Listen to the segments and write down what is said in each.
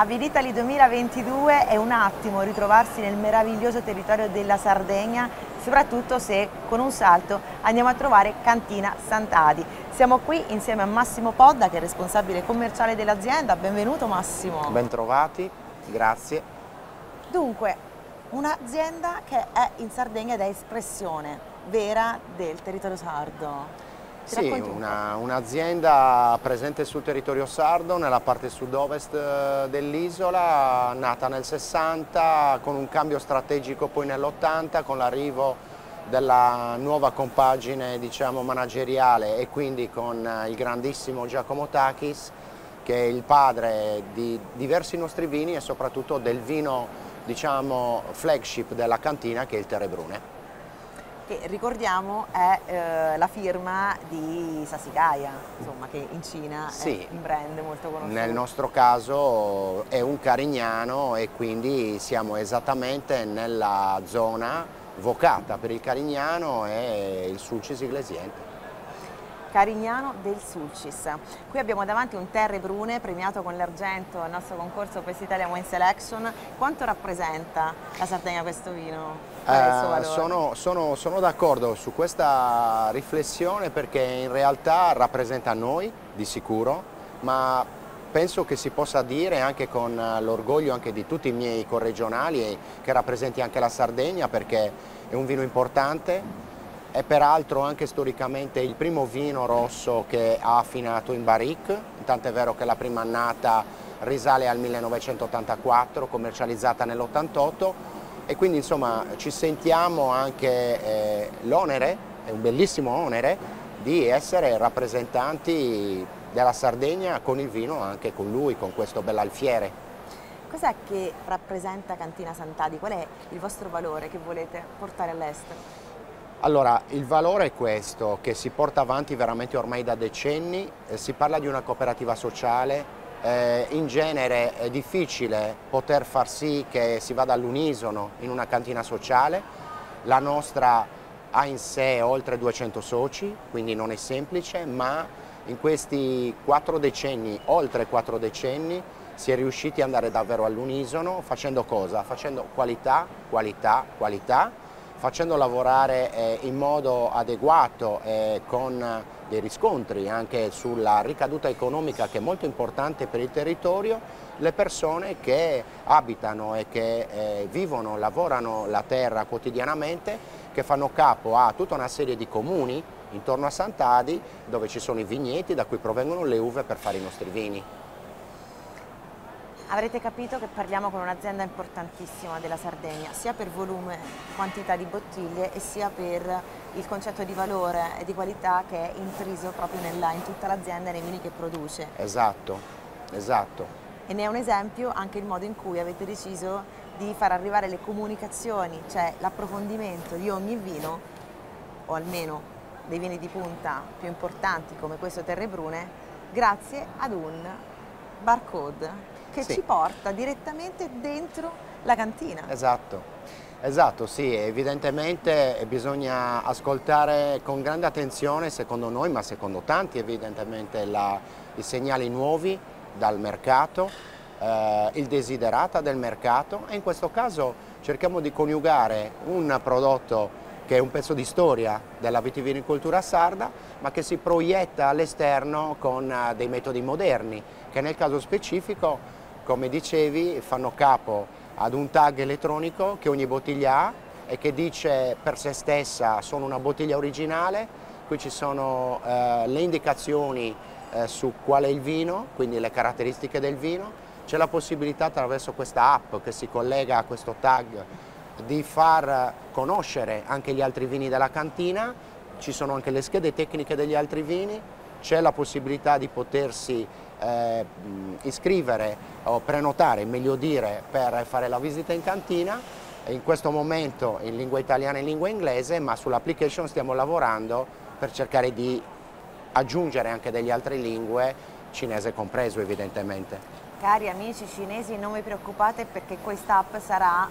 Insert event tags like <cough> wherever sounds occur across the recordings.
A Viditali 2022 è un attimo ritrovarsi nel meraviglioso territorio della Sardegna, soprattutto se con un salto andiamo a trovare Cantina Sant'Adi. Siamo qui insieme a Massimo Podda che è responsabile commerciale dell'azienda. Benvenuto Massimo. Bentrovati, grazie. Dunque, un'azienda che è in Sardegna ed è espressione vera del territorio sardo. Sì, un'azienda una presente sul territorio sardo, nella parte sud-ovest eh, dell'isola, nata nel 60, con un cambio strategico poi nell'80, con l'arrivo della nuova compagine diciamo, manageriale e quindi con eh, il grandissimo Giacomo Takis, che è il padre di diversi nostri vini e soprattutto del vino diciamo, flagship della cantina che è il Terebrune che ricordiamo è eh, la firma di Sasigaya, insomma, che in Cina sì, è un brand molto conosciuto. Nel nostro caso è un carignano e quindi siamo esattamente nella zona vocata per il carignano e il sulcis iglesiente. Carignano del Sulcis. Qui abbiamo davanti un Terre Brune premiato con l'argento al nostro concorso Pest Italia Wine Selection. Quanto rappresenta la Sardegna questo vino? Eh, sono, sono, sono d'accordo su questa riflessione perché in realtà rappresenta noi di sicuro, ma penso che si possa dire anche con l'orgoglio di tutti i miei corregionali che rappresenti anche la Sardegna perché è un vino importante è peraltro anche storicamente il primo vino rosso che ha affinato in barrique, tant'è vero che la prima annata risale al 1984, commercializzata nell'88 e quindi insomma ci sentiamo anche eh, l'onere, è un bellissimo onere, di essere rappresentanti della Sardegna con il vino, anche con lui, con questo bell'alfiere. Cos'è che rappresenta Cantina Sant'Adi? Qual è il vostro valore che volete portare all'estero? Allora, il valore è questo, che si porta avanti veramente ormai da decenni, eh, si parla di una cooperativa sociale, eh, in genere è difficile poter far sì che si vada all'unisono in una cantina sociale, la nostra ha in sé oltre 200 soci, quindi non è semplice, ma in questi quattro decenni, oltre quattro decenni, si è riusciti ad andare davvero all'unisono facendo cosa? Facendo qualità, qualità, qualità facendo lavorare eh, in modo adeguato eh, con dei riscontri anche sulla ricaduta economica che è molto importante per il territorio, le persone che abitano e che eh, vivono, lavorano la terra quotidianamente, che fanno capo a tutta una serie di comuni intorno a Sant'Adi dove ci sono i vigneti da cui provengono le uve per fare i nostri vini. Avrete capito che parliamo con un'azienda importantissima della Sardegna, sia per volume, quantità di bottiglie e sia per il concetto di valore e di qualità che è intriso proprio nella, in tutta l'azienda e nei vini che produce. Esatto, esatto. E ne è un esempio anche il modo in cui avete deciso di far arrivare le comunicazioni, cioè l'approfondimento di ogni vino, o almeno dei vini di punta più importanti come questo Terre Brune, grazie ad un barcode che sì. ci porta direttamente dentro la cantina. Esatto. Esatto, sì, evidentemente bisogna ascoltare con grande attenzione, secondo noi, ma secondo tanti evidentemente, la, i segnali nuovi dal mercato, eh, il desiderata del mercato e in questo caso cerchiamo di coniugare un prodotto che è un pezzo di storia della vitivinicoltura sarda, ma che si proietta all'esterno con uh, dei metodi moderni, che nel caso specifico come dicevi, fanno capo ad un tag elettronico che ogni bottiglia ha e che dice per se stessa sono una bottiglia originale, qui ci sono eh, le indicazioni eh, su qual è il vino, quindi le caratteristiche del vino, c'è la possibilità attraverso questa app che si collega a questo tag di far conoscere anche gli altri vini della cantina, ci sono anche le schede tecniche degli altri vini, c'è la possibilità di potersi eh, iscrivere o prenotare, meglio dire, per fare la visita in cantina, in questo momento in lingua italiana e in lingua inglese, ma sull'application stiamo lavorando per cercare di aggiungere anche delle altre lingue, cinese compreso evidentemente. Cari amici cinesi non vi preoccupate perché questa app sarà,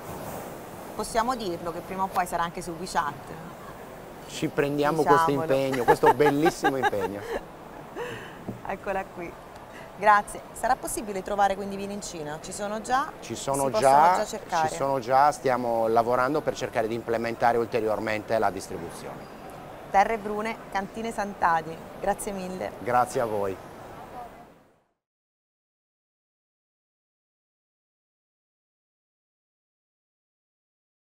possiamo dirlo che prima o poi sarà anche su WeChat. Ci prendiamo Diciamolo. questo impegno, questo bellissimo <laughs> impegno. Eccola qui. Grazie. Sarà possibile trovare quindi vini in Cina? Ci sono già? Ci sono già, già, ci sono già, stiamo lavorando per cercare di implementare ulteriormente la distribuzione. Terre Brune, Cantine Sant'Adi, grazie mille. Grazie a voi.